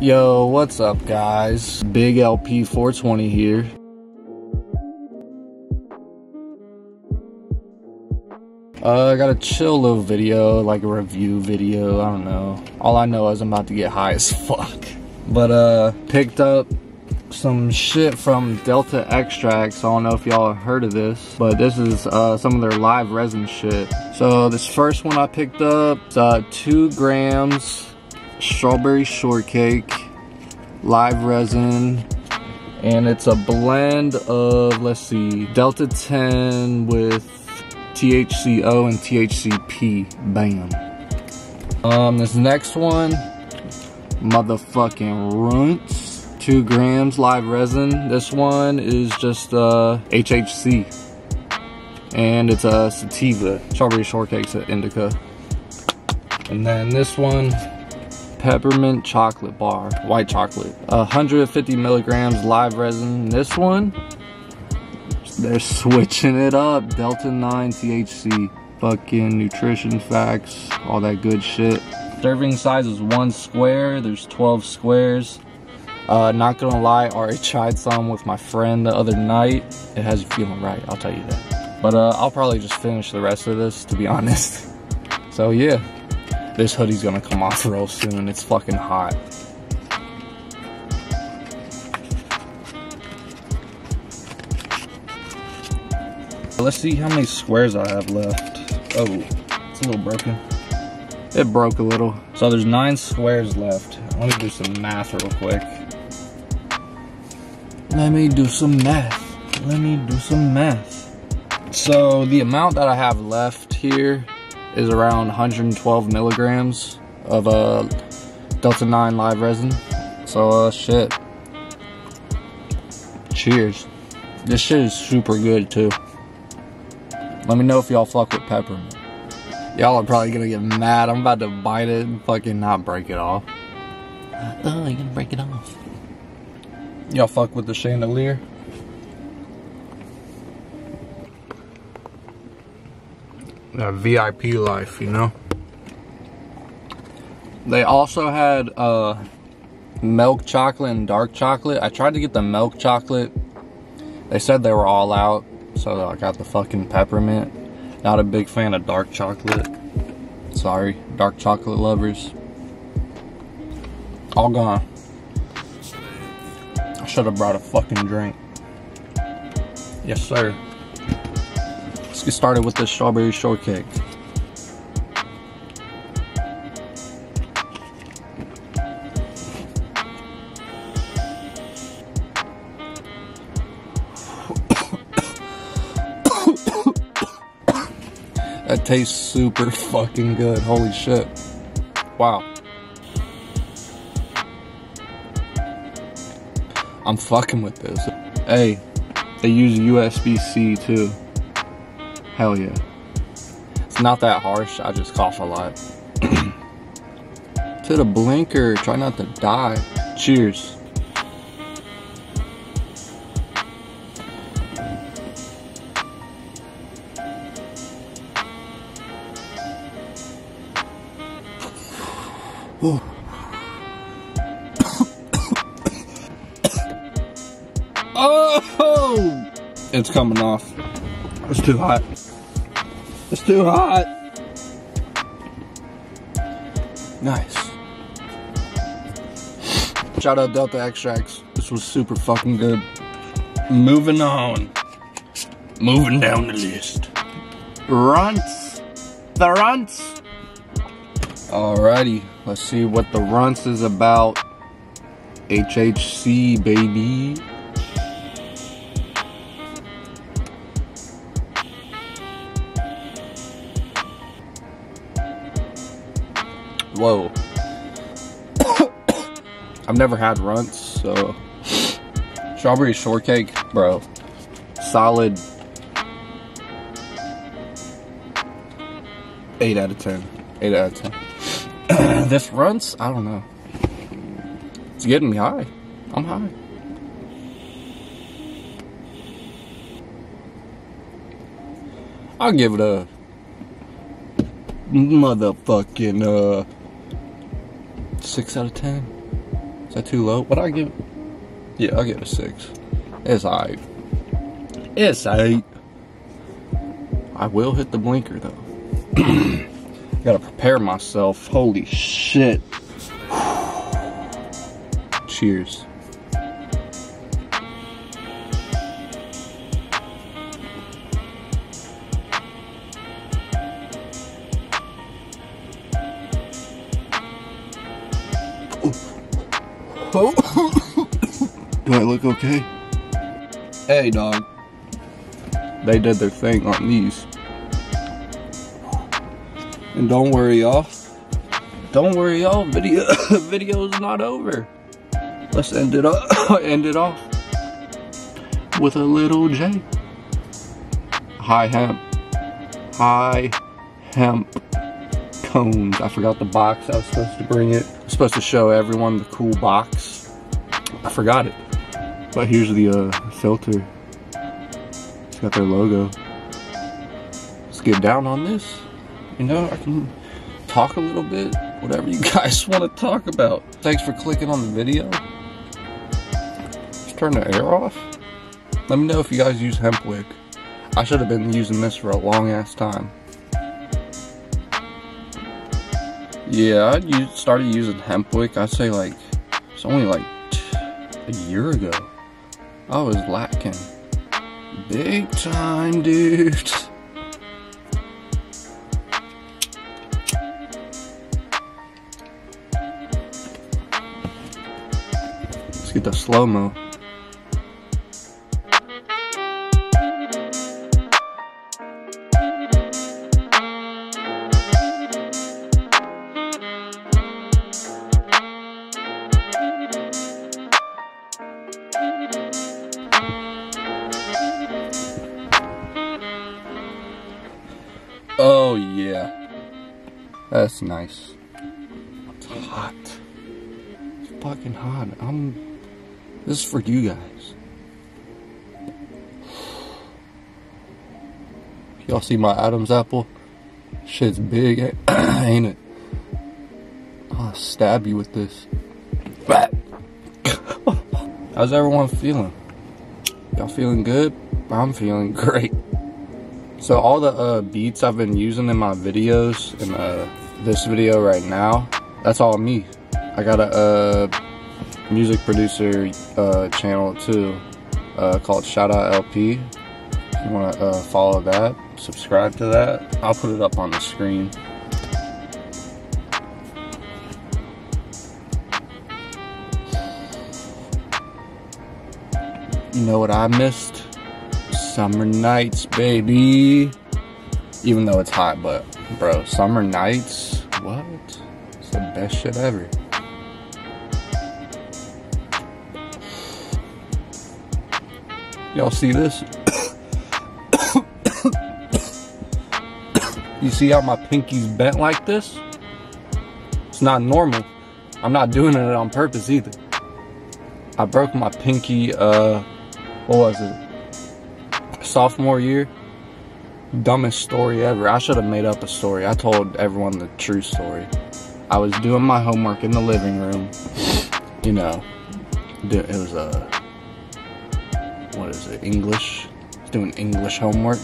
Yo, what's up guys? Big LP 420 here. Uh, I got a chill little video, like a review video, I don't know. All I know is I'm about to get high as fuck. But uh, picked up some shit from Delta Extrax. I don't know if y'all heard of this, but this is uh, some of their live resin shit. So this first one I picked up, uh, two grams strawberry shortcake, live resin, and it's a blend of, let's see, Delta 10 with THCO and THCP, bam. Um, this next one, motherfucking runts, two grams live resin. This one is just uh, HHC, and it's a sativa, strawberry shortcake's an indica. And then this one, peppermint chocolate bar, white chocolate. 150 milligrams live resin. This one, they're switching it up. Delta 9 THC. Fucking nutrition facts, all that good shit. Serving size is one square. There's 12 squares. Uh, not gonna lie, I already tried some with my friend the other night. It has you feeling right, I'll tell you that. But uh, I'll probably just finish the rest of this, to be honest. So yeah. This hoodie's gonna come off real soon. It's fucking hot. Let's see how many squares I have left. Oh, it's a little broken. It broke a little. So there's nine squares left. Let me do some math real quick. Let me do some math. Let me do some math. So the amount that I have left here is around 112 milligrams of uh, Delta 9 live resin. So, uh, shit. Cheers. This shit is super good, too. Let me know if y'all fuck with peppermint. Y'all are probably gonna get mad. I'm about to bite it and fucking not break it off. Oh, you're gonna break it off. Y'all fuck with the chandelier? That VIP life, you know. They also had uh, milk chocolate and dark chocolate. I tried to get the milk chocolate. They said they were all out, so I got the fucking peppermint. Not a big fan of dark chocolate. Sorry, dark chocolate lovers. All gone. I should have brought a fucking drink. Yes, sir. Let's get started with the strawberry shortcake. that tastes super fucking good. Holy shit. Wow. I'm fucking with this. Hey, they use USB-C too. Hell yeah. It's not that harsh, I just cough a lot. to the blinker, try not to die. Cheers. oh! It's coming off. It's too hot. Too hot. Nice. Shout out Delta Extrax. This was super fucking good. Moving on. Moving down the list. Runts. The runts. Alrighty. Let's see what the runts is about. HHC, baby. Whoa. I've never had runts, so strawberry shortcake, bro. Solid 8 out of 10. 8 out of 10. this runts, I don't know. It's getting me high. I'm high. I'll give it a motherfucking uh Six out of ten. Is that too low? What I give? Yeah, I'll give it a six. It's alright. It's alright. I will hit the blinker though. Gotta prepare myself. Holy shit. Cheers. Do I look okay? Hey, dog. They did their thing on these. And don't worry, y'all. Don't worry, y'all. Video video's not over. Let's end it up. end it off with a little J. High hemp. High hemp cones. I forgot the box. I was supposed to bring it. I was supposed to show everyone the cool box. I forgot it. But here's the uh, filter. It's got their logo. Let's get down on this. You know, I can talk a little bit. Whatever you guys want to talk about. Thanks for clicking on the video. Let's turn the air off. Let me know if you guys use hemp wick. I should have been using this for a long ass time. Yeah, I started using hemp wick. I'd say like it's only like a year ago. I was lacking big time, dude. Let's get the slow That's nice. It's hot. It's fucking hot. I'm this is for you guys. Y'all see my Adam's apple? Shit's big, ain't it? I'll stab you with this. How's everyone feeling? Y'all feeling good? I'm feeling great. So all the uh, beats I've been using in my videos in uh, this video right now, that's all me. I got a music producer uh, channel too uh, called Shoutout LP. If you want to uh, follow that, subscribe to that. I'll put it up on the screen. You know what I missed? Summer nights, baby. Even though it's hot, but bro, summer nights, what? It's the best shit ever. Y'all see this? you see how my pinky's bent like this? It's not normal. I'm not doing it on purpose either. I broke my pinky, uh, what was it? Sophomore year. Dumbest story ever. I should have made up a story. I told everyone the true story. I was doing my homework in the living room. You know, it was a, uh, what is it, English? Doing English homework.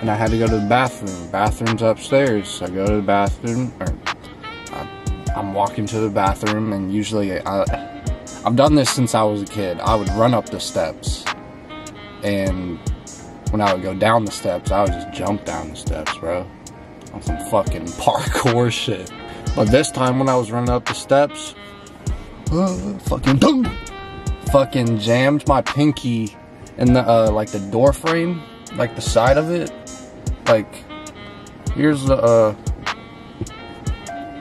And I had to go to the bathroom. Bathroom's upstairs. I go to the bathroom, or I, I'm walking to the bathroom, and usually I, I've done this since I was a kid. I would run up the steps, and when I would go down the steps, I would just jump down the steps, bro. On some fucking parkour shit. But this time when I was running up the steps, uh, fucking boom, fucking jammed my pinky in the uh, like the door frame, like the side of it. Like here's the uh,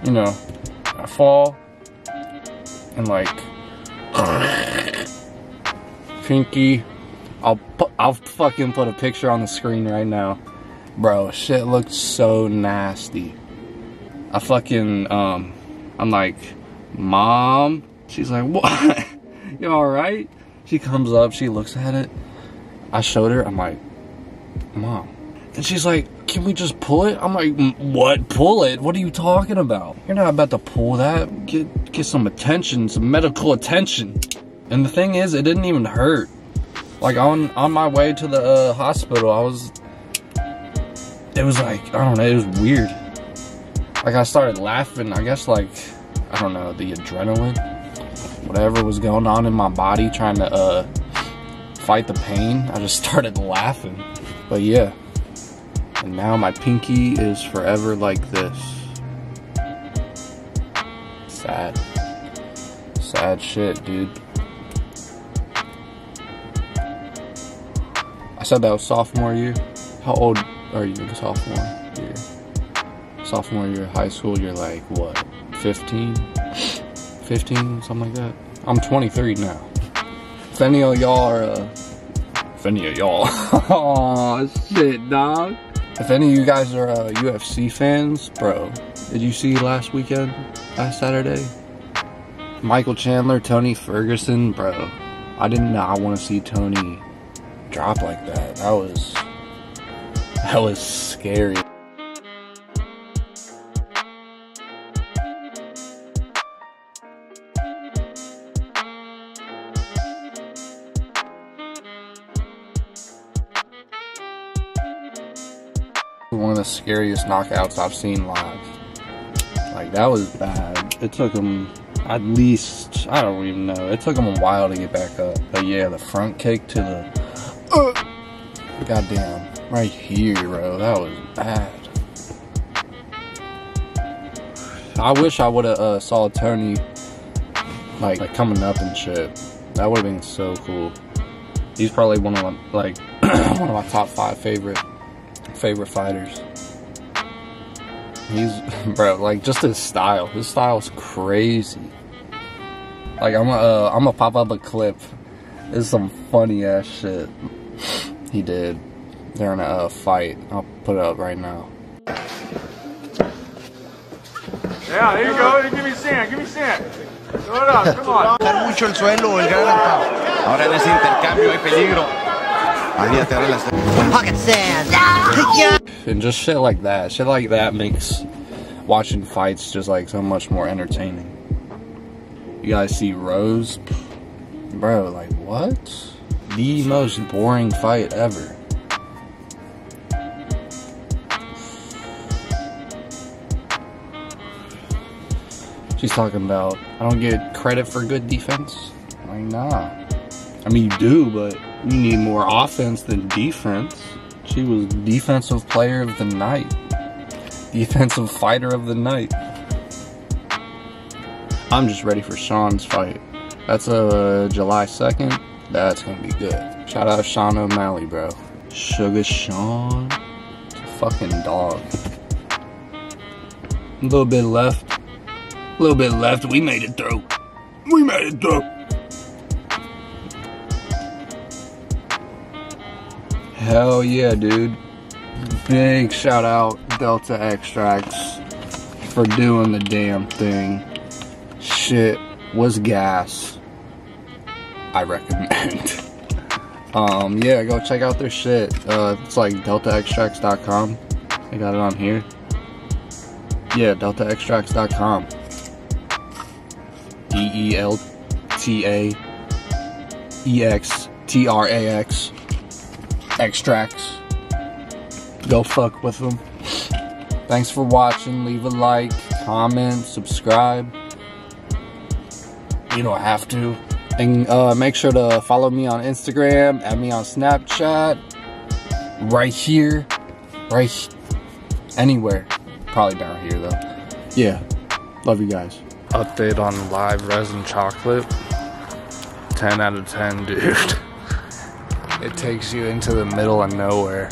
you know, I fall and like pinky. I'll put, I'll fucking put a picture on the screen right now. Bro, shit looked so nasty. I fucking, um, I'm like, Mom? She's like, what? you alright? She comes up, she looks at it. I showed her, I'm like, Mom, And she's like, can we just pull it? I'm like, what? Pull it? What are you talking about? You're not about to pull that. Get, get some attention, some medical attention. And the thing is, it didn't even hurt. Like on, on my way to the uh, hospital, I was, it was like, I don't know, it was weird. Like I started laughing, I guess like, I don't know, the adrenaline, whatever was going on in my body trying to uh, fight the pain, I just started laughing. But yeah, and now my pinky is forever like this. Sad. Sad shit, dude. I said that was sophomore year. How old are you in sophomore year? Sophomore year high school, you're like, what, 15? 15, something like that? I'm 23 now. If any of y'all are, uh, if any of y'all, oh shit, dog. If any of you guys are uh, UFC fans, bro, did you see last weekend, last Saturday? Michael Chandler, Tony Ferguson, bro. I did not want to see Tony drop like that. That was, that was scary. One of the scariest knockouts I've seen live. Like that was bad. It took him at least I don't even know. It took him a while to get back up. But yeah, the front kick to the uh, goddamn right here, bro. That was bad. I wish I would have uh, saw Tony like, like coming up and shit. That would have been so cool. He's probably one of my like one of my top five favorite favorite fighters. He's bro, like just his style. His style's crazy. Like I'm uh I'm gonna pop up a clip. It's some funny ass shit he did during a uh, fight. I'll put it up right now. Yeah, there you go. Give me sand. Give me sand. Throw. Come on. mucho el suelo el gran Ampao. Ahora en ese intercambio hay peligro. Ahí atrás las... Pocket sand. And just shit like that. Shit like that makes watching fights just like so much more entertaining. You guys see Rose? Bro, like what? The most boring fight ever. She's talking about, I don't get credit for good defense. Like, nah. I mean, you do, but you need more offense than defense. She was defensive player of the night, defensive fighter of the night. I'm just ready for Sean's fight. That's uh, July 2nd. That's gonna be good. Shout out Sean O'Malley, bro. Sugar Sean. It's a fucking dog. A little bit left. A little bit left. We made it through. We made it through. Hell yeah, dude. Big shout out Delta Extrax for doing the damn thing. Shit was gas. I recommend. um, yeah, go check out their shit. Uh, it's like deltaextrax.com. I got it on here. Yeah, deltaextrax.com. D E L T A E X T R A X extracts. Go fuck with them. Thanks for watching. Leave a like, comment, subscribe. You don't have to. And uh, make sure to follow me on Instagram, add me on Snapchat, right here, right anywhere. Probably down here though. Yeah. Love you guys. Update on live resin chocolate. 10 out of 10, dude. It takes you into the middle of nowhere.